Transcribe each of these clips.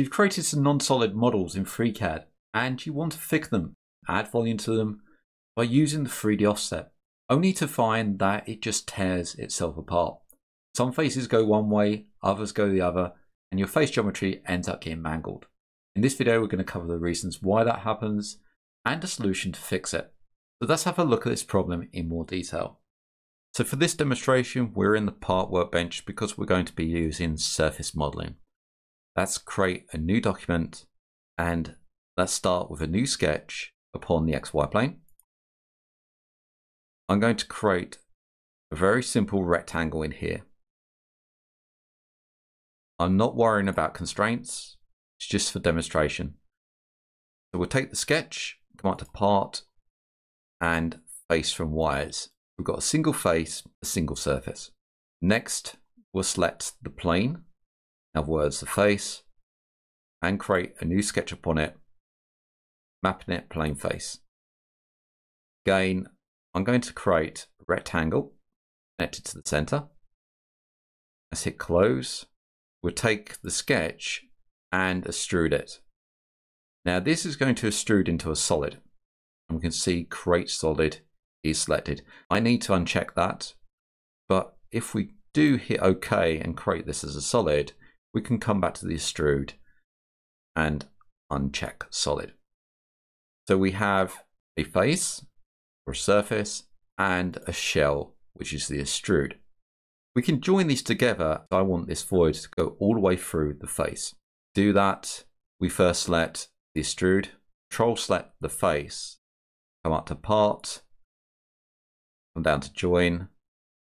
You've created some non-solid models in FreeCAD and you want to fix them, add volume to them by using the 3D offset, only to find that it just tears itself apart. Some faces go one way, others go the other, and your face geometry ends up getting mangled. In this video, we're going to cover the reasons why that happens and a solution to fix it. So let's have a look at this problem in more detail. So for this demonstration, we're in the part workbench because we're going to be using surface modeling. Let's create a new document and let's start with a new sketch upon the XY plane. I'm going to create a very simple rectangle in here. I'm not worrying about constraints. It's just for demonstration. So we'll take the sketch, come up to part and face from wires. We've got a single face, a single surface. Next, we'll select the plane, in other words, the face, and create a new sketch upon it, mapping it plane face. Again, I'm going to create a rectangle connected to the center. Let's hit close. We'll take the sketch and extrude it. Now this is going to extrude into a solid. And we can see create solid is selected. I need to uncheck that, but if we do hit OK and create this as a solid, we can come back to the extrude and uncheck solid. So we have a face or surface and a shell, which is the extrude. We can join these together. I want this void to go all the way through the face. Do that, we first select the extrude, control select the face, come up to part, come down to join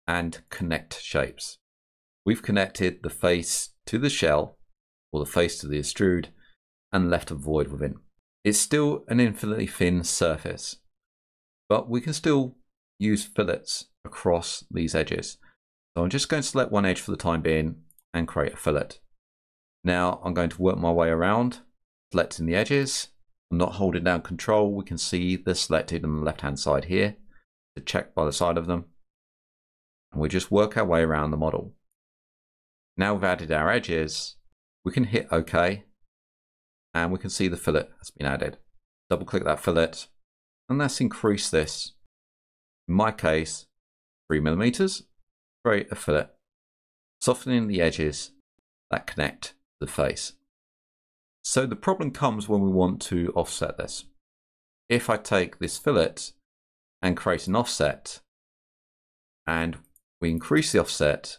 and connect shapes. We've connected the face to the shell or the face to the extrude and left a void within. It's still an infinitely thin surface, but we can still use fillets across these edges. So I'm just going to select one edge for the time being and create a fillet. Now I'm going to work my way around, selecting the edges. I'm not holding down control. We can see they're selected on the left hand side here to check by the side of them. And we just work our way around the model. Now we've added our edges, we can hit OK and we can see the fillet has been added. Double click that fillet and let's increase this. In my case, three millimeters, create a fillet, softening the edges that connect the face. So the problem comes when we want to offset this. If I take this fillet and create an offset and we increase the offset,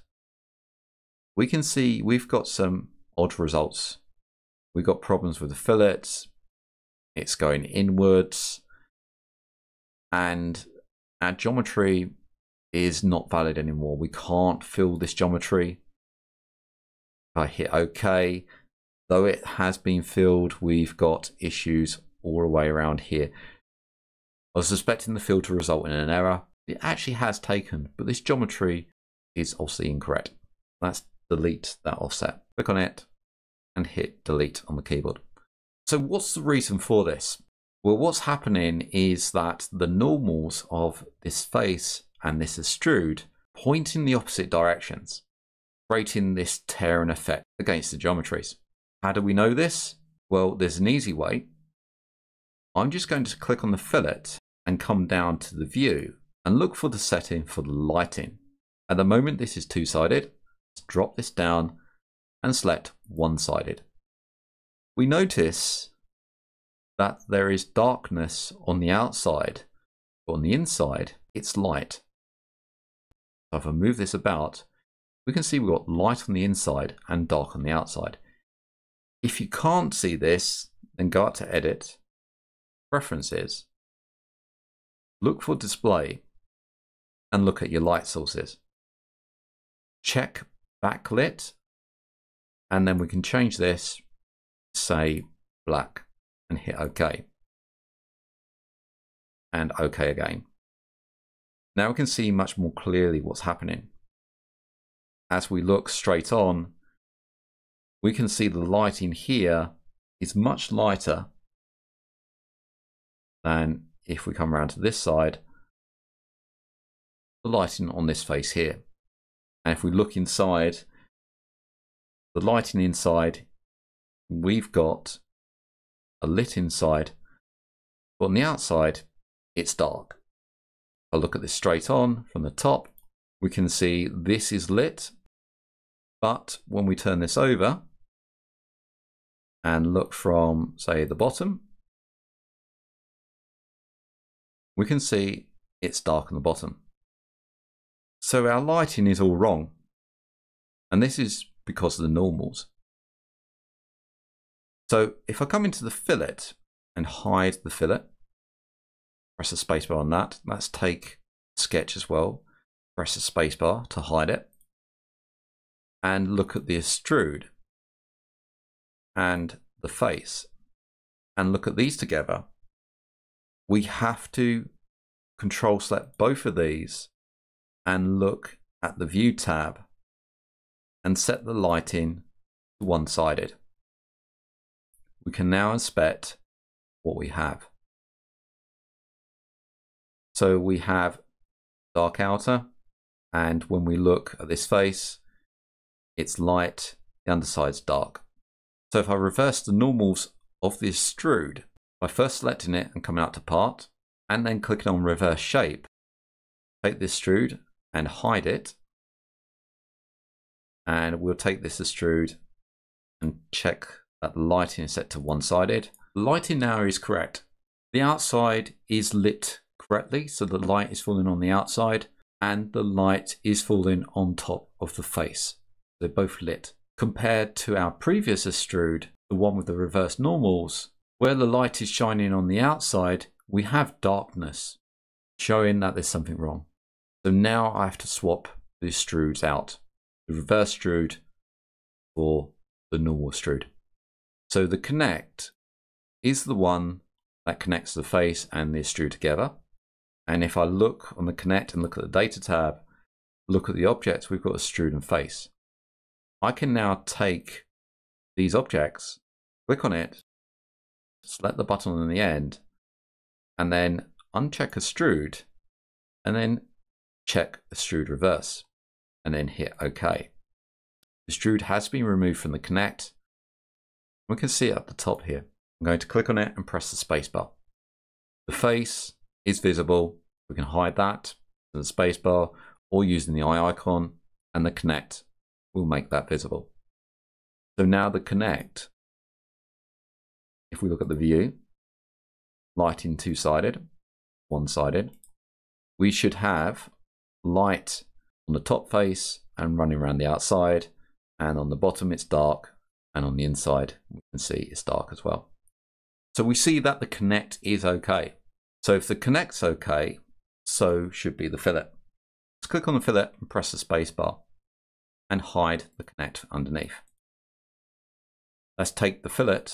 we can see we've got some odd results. We've got problems with the fillets, it's going inwards, and our geometry is not valid anymore. We can't fill this geometry. If I hit OK, though it has been filled, we've got issues all the way around here. I was suspecting the fill to result in an error. It actually has taken, but this geometry is obviously incorrect. Let's delete that offset. Click on it and hit delete on the keyboard. So what's the reason for this? Well, what's happening is that the normals of this face and this extrude point in the opposite directions, creating this tearing effect against the geometries. How do we know this? Well, there's an easy way. I'm just going to click on the fillet and come down to the view and look for the setting for the lighting. At the moment, this is two-sided. Drop this down and select one-sided. We notice that there is darkness on the outside, but on the inside, it's light. So if I move this about, we can see we've got light on the inside and dark on the outside. If you can't see this, then go up to Edit, Preferences, look for Display, and look at your light sources. Check Backlit, and then we can change this, say black, and hit OK. And OK again. Now we can see much more clearly what's happening. As we look straight on, we can see the lighting here is much lighter than if we come around to this side, the lighting on this face here. And if we look inside, the lighting inside we've got a lit inside, but on the outside, it's dark. If I look at this straight on from the top, we can see this is lit, but when we turn this over and look from, say, the bottom, we can see it's dark on the bottom. So our lighting is all wrong. And this is because of the normals. So if I come into the fillet and hide the fillet, press the spacebar on that. Let's take sketch as well. Press the spacebar to hide it. And look at the extrude and the face. And look at these together. We have to control select both of these and look at the View tab and set the lighting to one-sided. We can now inspect what we have. So we have dark outer, and when we look at this face, it's light, the underside's dark. So if I reverse the normals of the extrude by first selecting it and coming out to part, and then clicking on reverse shape, take this extrude and hide it. And we'll take this extrude and check that the lighting is set to one-sided. Lighting now is correct. The outside is lit correctly, so the light is falling on the outside and the light is falling on top of the face. They're both lit. Compared to our previous extrude, the one with the reverse normals, where the light is shining on the outside, we have darkness, showing that there's something wrong. So now I have to swap the extrudes out. The reverse extrude for the normal extrude. So the connect is the one that connects the face and the extrude together. And if I look on the connect and look at the data tab, look at the objects, we've got a extrude and face. I can now take these objects, click on it, select the button on the end, and then uncheck extrude, and then check extrude reverse, and then hit OK. Extrude has been removed from the connect. We can see it at the top here. I'm going to click on it and press the spacebar. The face is visible. We can hide that with the spacebar or using the eye icon and the connect will make that visible. So now the connect, if we look at the view, lighting two-sided, one-sided, we should have light on the top face and running around the outside. And on the bottom, it's dark. And on the inside, we can see it's dark as well. So we see that the connect is okay. So if the connect's okay, so should be the fillet. Let's click on the fillet and press the spacebar and hide the connect underneath. Let's take the fillet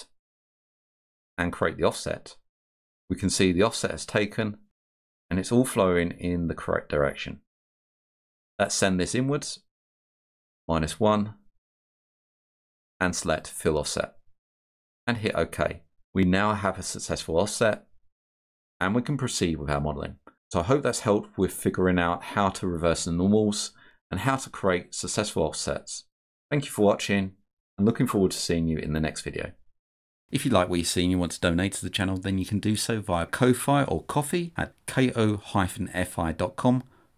and create the offset. We can see the offset is taken and it's all flowing in the correct direction. Let's send this inwards, minus one, and select fill offset, and hit OK. We now have a successful offset, and we can proceed with our modeling. So I hope that's helped with figuring out how to reverse the normals and how to create successful offsets. Thank you for watching, and looking forward to seeing you in the next video. If you like what you see and you want to donate to the channel, then you can do so via Ko-Fi or Ko-fi at ko-fi.com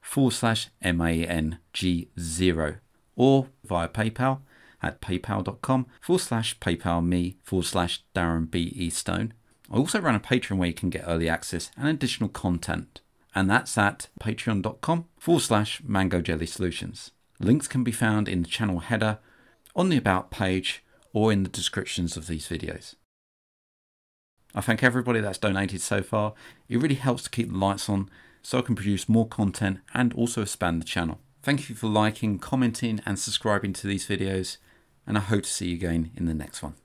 forward slash MANG0 or via PayPal at paypal.com forward slash PayPal me forward slash Darren B. E. Stone. I also run a Patreon where you can get early access and additional content, and that's at patreon.com forward slash Mango Jelly Solutions. Links can be found in the channel header, on the About page, or in the descriptions of these videos. I thank everybody that's donated so far. It really helps to keep the lights on so I can produce more content and also expand the channel. Thank you for liking, commenting and subscribing to these videos and I hope to see you again in the next one.